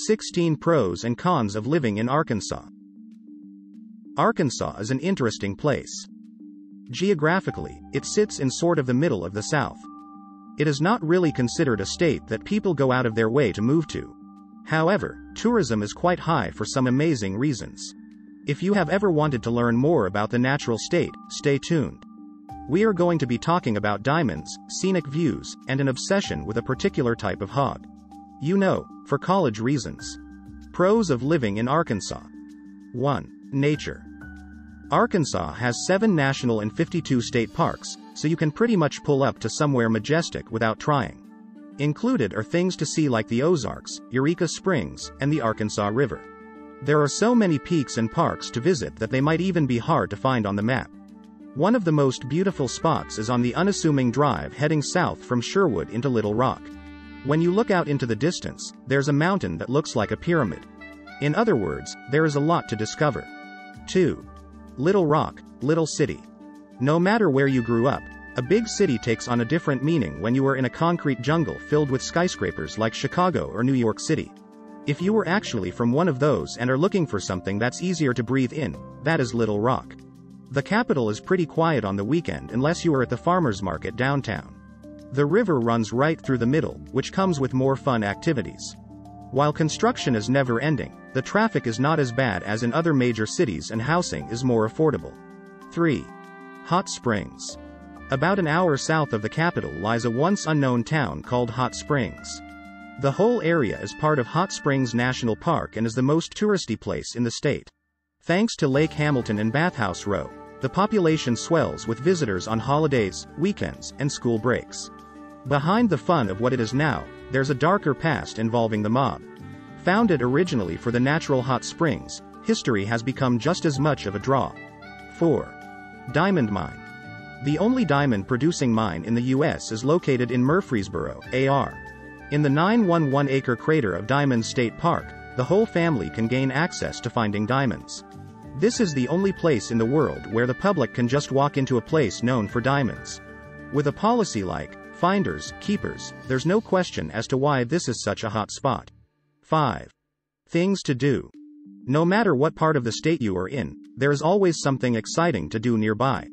16 Pros and Cons of Living in Arkansas. Arkansas is an interesting place. Geographically, it sits in sort of the middle of the South. It is not really considered a state that people go out of their way to move to. However, tourism is quite high for some amazing reasons. If you have ever wanted to learn more about the natural state, stay tuned. We are going to be talking about diamonds, scenic views, and an obsession with a particular type of hog. You know, for college reasons. Pros of living in Arkansas. 1. Nature. Arkansas has 7 national and 52 state parks, so you can pretty much pull up to somewhere majestic without trying. Included are things to see like the Ozarks, Eureka Springs, and the Arkansas River. There are so many peaks and parks to visit that they might even be hard to find on the map. One of the most beautiful spots is on the unassuming drive heading south from Sherwood into Little Rock. When you look out into the distance, there's a mountain that looks like a pyramid. In other words, there is a lot to discover. 2. Little Rock, Little City. No matter where you grew up, a big city takes on a different meaning when you are in a concrete jungle filled with skyscrapers like Chicago or New York City. If you were actually from one of those and are looking for something that's easier to breathe in, that is Little Rock. The capital is pretty quiet on the weekend unless you are at the farmer's market downtown. The river runs right through the middle, which comes with more fun activities. While construction is never ending, the traffic is not as bad as in other major cities and housing is more affordable. 3. Hot Springs. About an hour south of the capital lies a once unknown town called Hot Springs. The whole area is part of Hot Springs National Park and is the most touristy place in the state. Thanks to Lake Hamilton and Bathhouse Row, the population swells with visitors on holidays, weekends, and school breaks. Behind the fun of what it is now, there's a darker past involving the mob. Founded originally for the natural hot springs, history has become just as much of a draw. 4. Diamond Mine. The only diamond producing mine in the U.S. is located in Murfreesboro, AR. In the 911 acre crater of Diamond State Park, the whole family can gain access to finding diamonds. This is the only place in the world where the public can just walk into a place known for diamonds. With a policy like, Finders, keepers, there's no question as to why this is such a hot spot. 5. Things to do. No matter what part of the state you are in, there is always something exciting to do nearby.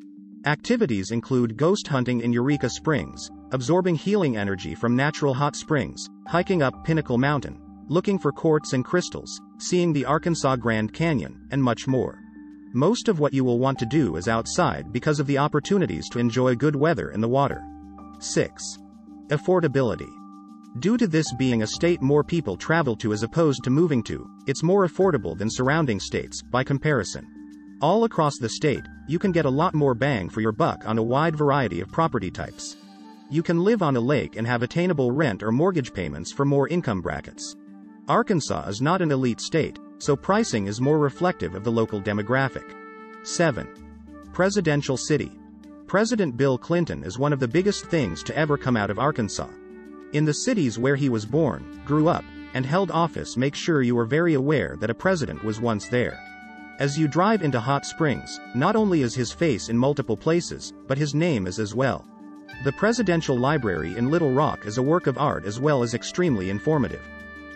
Activities include ghost hunting in Eureka Springs, absorbing healing energy from natural hot springs, hiking up Pinnacle Mountain, looking for quartz and crystals, seeing the Arkansas Grand Canyon, and much more. Most of what you will want to do is outside because of the opportunities to enjoy good weather in the water. 6. Affordability. Due to this being a state more people travel to as opposed to moving to, it's more affordable than surrounding states, by comparison. All across the state, you can get a lot more bang for your buck on a wide variety of property types. You can live on a lake and have attainable rent or mortgage payments for more income brackets. Arkansas is not an elite state, so pricing is more reflective of the local demographic. 7. Presidential City. President Bill Clinton is one of the biggest things to ever come out of Arkansas. In the cities where he was born, grew up, and held office make sure you are very aware that a president was once there. As you drive into Hot Springs, not only is his face in multiple places, but his name is as well. The Presidential Library in Little Rock is a work of art as well as extremely informative.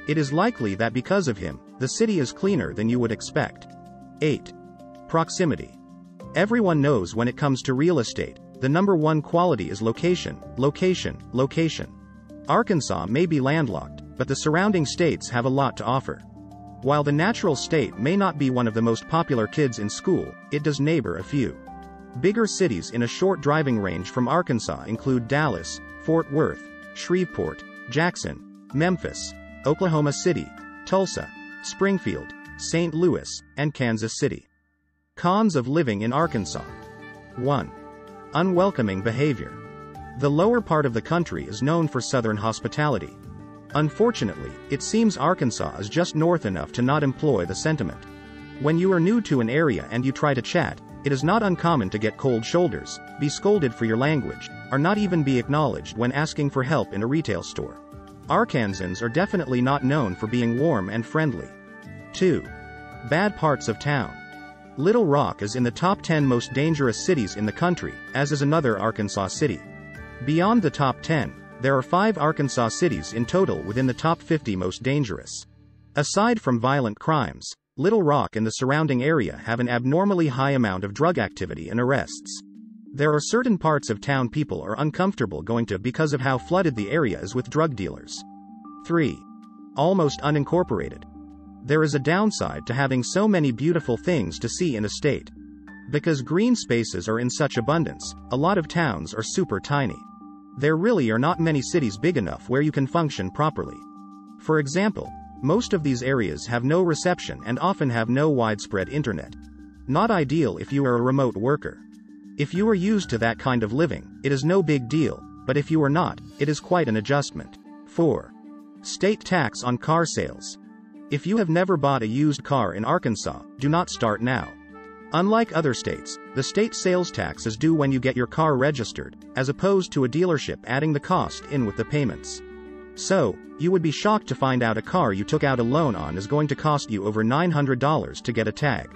It is likely that because of him, the city is cleaner than you would expect. 8. Proximity. Everyone knows when it comes to real estate, the number one quality is location, location, location. Arkansas may be landlocked, but the surrounding states have a lot to offer. While the natural state may not be one of the most popular kids in school, it does neighbor a few. Bigger cities in a short driving range from Arkansas include Dallas, Fort Worth, Shreveport, Jackson, Memphis, Oklahoma City, Tulsa, Springfield, St. Louis, and Kansas City. Cons of living in Arkansas. 1. Unwelcoming behavior. The lower part of the country is known for southern hospitality. Unfortunately, it seems Arkansas is just north enough to not employ the sentiment. When you are new to an area and you try to chat, it is not uncommon to get cold shoulders, be scolded for your language, or not even be acknowledged when asking for help in a retail store. Arkansans are definitely not known for being warm and friendly. 2. Bad parts of town. Little Rock is in the top 10 most dangerous cities in the country, as is another Arkansas city. Beyond the top 10, there are five Arkansas cities in total within the top 50 most dangerous. Aside from violent crimes, Little Rock and the surrounding area have an abnormally high amount of drug activity and arrests. There are certain parts of town people are uncomfortable going to because of how flooded the area is with drug dealers. 3. Almost unincorporated. There is a downside to having so many beautiful things to see in a state. Because green spaces are in such abundance, a lot of towns are super tiny. There really are not many cities big enough where you can function properly. For example, most of these areas have no reception and often have no widespread internet. Not ideal if you are a remote worker. If you are used to that kind of living, it is no big deal, but if you are not, it is quite an adjustment. 4. State tax on car sales. If you have never bought a used car in Arkansas, do not start now. Unlike other states, the state sales tax is due when you get your car registered, as opposed to a dealership adding the cost in with the payments. So, you would be shocked to find out a car you took out a loan on is going to cost you over $900 to get a tag.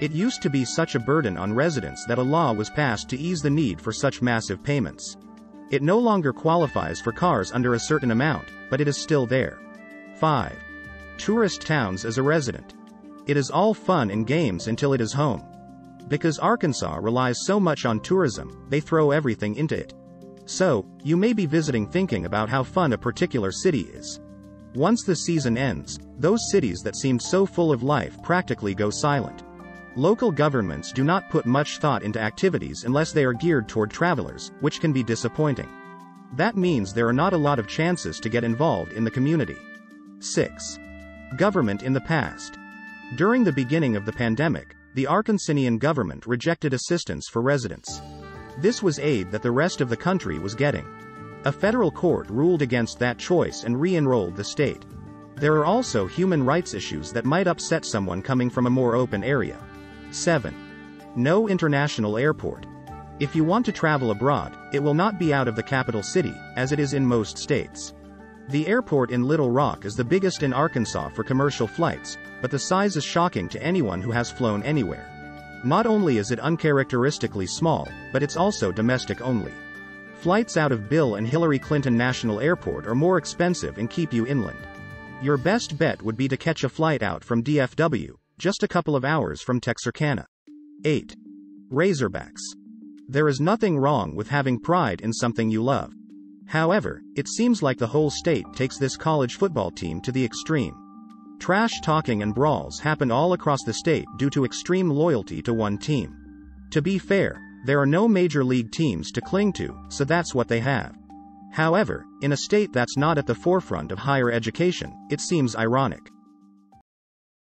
It used to be such a burden on residents that a law was passed to ease the need for such massive payments. It no longer qualifies for cars under a certain amount, but it is still there. 5. Tourist towns as a resident. It is all fun and games until it is home. Because Arkansas relies so much on tourism, they throw everything into it. So, you may be visiting thinking about how fun a particular city is. Once the season ends, those cities that seemed so full of life practically go silent. Local governments do not put much thought into activities unless they are geared toward travelers, which can be disappointing. That means there are not a lot of chances to get involved in the community. 6. Government in the past. During the beginning of the pandemic, the Arkansanian government rejected assistance for residents. This was aid that the rest of the country was getting. A federal court ruled against that choice and re-enrolled the state. There are also human rights issues that might upset someone coming from a more open area. 7. No international airport. If you want to travel abroad, it will not be out of the capital city, as it is in most states. The airport in Little Rock is the biggest in Arkansas for commercial flights, but the size is shocking to anyone who has flown anywhere. Not only is it uncharacteristically small, but it's also domestic only. Flights out of Bill and Hillary Clinton National Airport are more expensive and keep you inland. Your best bet would be to catch a flight out from DFW, just a couple of hours from Texarkana. 8. Razorbacks. There is nothing wrong with having pride in something you love. However, it seems like the whole state takes this college football team to the extreme. Trash talking and brawls happen all across the state due to extreme loyalty to one team. To be fair, there are no major league teams to cling to, so that's what they have. However, in a state that's not at the forefront of higher education, it seems ironic.